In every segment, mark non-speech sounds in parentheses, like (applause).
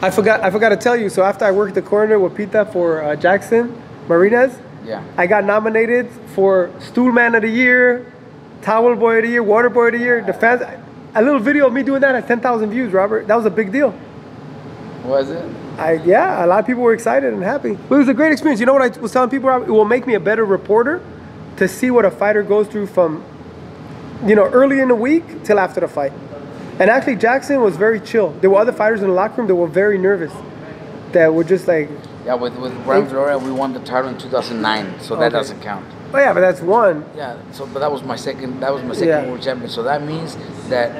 I forgot. I forgot to tell you. So after I worked the corner with Pita for uh, Jackson Marinez, Yeah. I got nominated for Stool Man of the Year, Towel Boy of the Year, Water Boy of the Year. The fans, a little video of me doing that had 10,000 views. Robert, that was a big deal. Was it? I yeah, a lot of people were excited and happy. But it was a great experience. You know what I was telling people? Robert? It will make me a better reporter to see what a fighter goes through from, you know, early in the week till after the fight. And actually, Jackson was very chill. There were other fighters in the locker room that were very nervous, that were just like, Yeah, with with Brian Viloria, we won the title in 2009, so that Okay. doesn't count. oh yeah, but that's one. Yeah, so but that was my second. That was my second Yeah. world champion. So that means that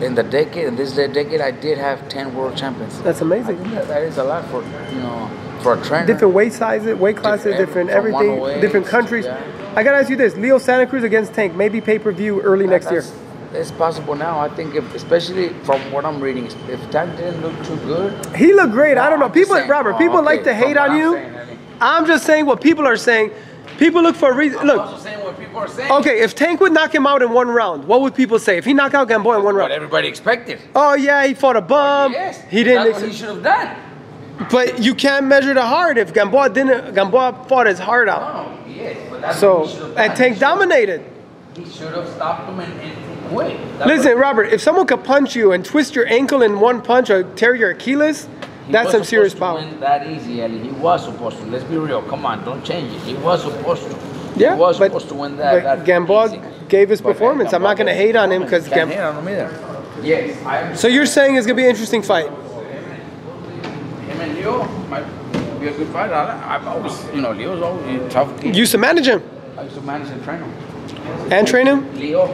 in the decade, in this decade, I did have 10 world champions. That's amazing. that, that is a lot for you know for a trainer. Different weight sizes, weight classes, Different- different everything, different countries. yeah. I gotta ask you this: Leo Santa Cruz against Tank, maybe pay per view early next year. It's possible now. I think, if, especially from what I'm reading, if Tank didn't look too good, He looked great. I don't know. I'm People, saying. Robert, Oh, people okay. like to hate on I'm you. saying, I mean. I'm just saying what people are saying. People look for a reason. I'm Look, also saying what people are saying. okay, if Tank would knock him out in one round, what would people say? If he knocked out Gamboa in one What round, everybody expected. oh yeah, he fought a bum. Oh, yes, he didn't. That's what he should have done. but you can't measure the heart. If Gamboa didn't, Gamboa fought his heart out. No, yes, but that's So what he should have done. and Tank dominated. He should have stopped him and, and quit. That's Listen, Robert, if someone could punch you and twist your ankle in one punch or tear your Achilles, He that's some serious power. win that easy, Ellie. He was supposed to. Let's be real. Come on, don't change it. He was supposed to. Yeah, he was but- supposed to win that. but that Gamboa gave his But performance. I'm not gonna hate on him performance. 'cause Can't hate on him either. Yes, I So you're saying it's gonna be an interesting fight? him and Leo might be a good fight. I, I've always, you know, Leo's always a tough kid. You used to manage him I used to manage and train him. And train him. Leo.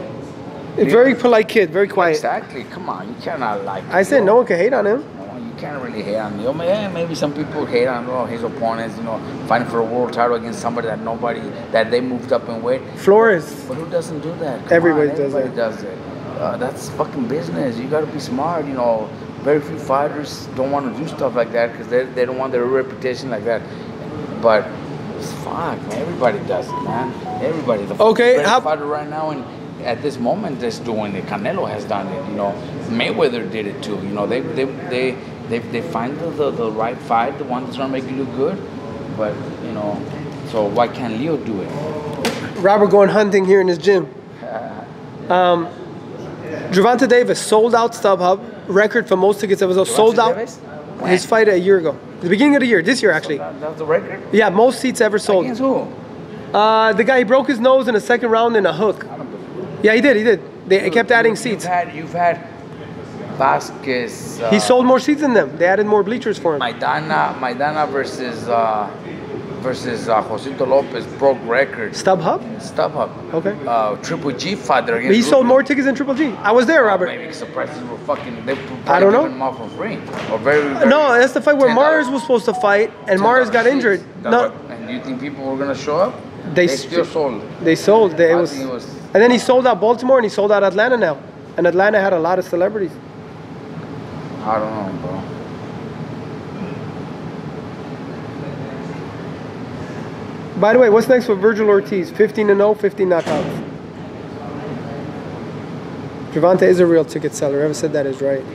A very polite kid, very quiet. Exactly. Come on, you cannot like. I said Leo. no one can hate on him. No, you can't really hate on Leo. Yeah, maybe some people hate on oh, his opponents, you know, fighting for a world title against somebody that nobody, that they moved up in weight. Flores. But who doesn't do that? Come Everybody on, does everybody that. does it. Uh, that's fucking business. You gotta be smart, you know. Very few fighters don't want to do stuff like that because they, they don't want their reputation like that. But fuck, man, everybody does it, man. Everybody. The Okay, how- fighter right now and at this moment is doing it. Canelo has done it. You know, Mayweather did it too. You know, they they they they, they find the, the, the right fight, the one that's gonna make you look good. But you know, so why can't Leo do it? Robert going hunting here in his gym. (laughs) Um, Gervonta Davis sold out StubHub record for most tickets ever sold. Sold out Davis? his fight a year ago, the beginning of the year, this year actually. That, that's the record. Yeah, most seats ever sold. Against who? Uh, the guy he broke his nose in the second round in a hook. Yeah, he did. He did. They kept adding seats. You've had, you've had Vasquez. Uh, He sold more seats than them. They added more bleachers for him. Maidana, Maidana versus uh, versus uh, Josesito Lopez broke records. StubHub? StubHub. Okay. Uh, Triple G fought there But against. he sold Rubio. more tickets than Triple G. I was there, Robert. Maybe the prices were fucking. They I don't know. them out for free or very. very No, that's the fight where $10 Mares was supposed to fight, and Mares got $10 injured. No, And do you think people were gonna show up? They They still sold. they sold. They, was, it was- and then he sold out Baltimore, and he sold out Atlanta now. And Atlanta had a lot of celebrities. I don't know, bro. By the way, what's next for Vergil Ortiz? 15 and 0, 15 knockouts. Gervonta is a real ticket seller. Whoever said that is right.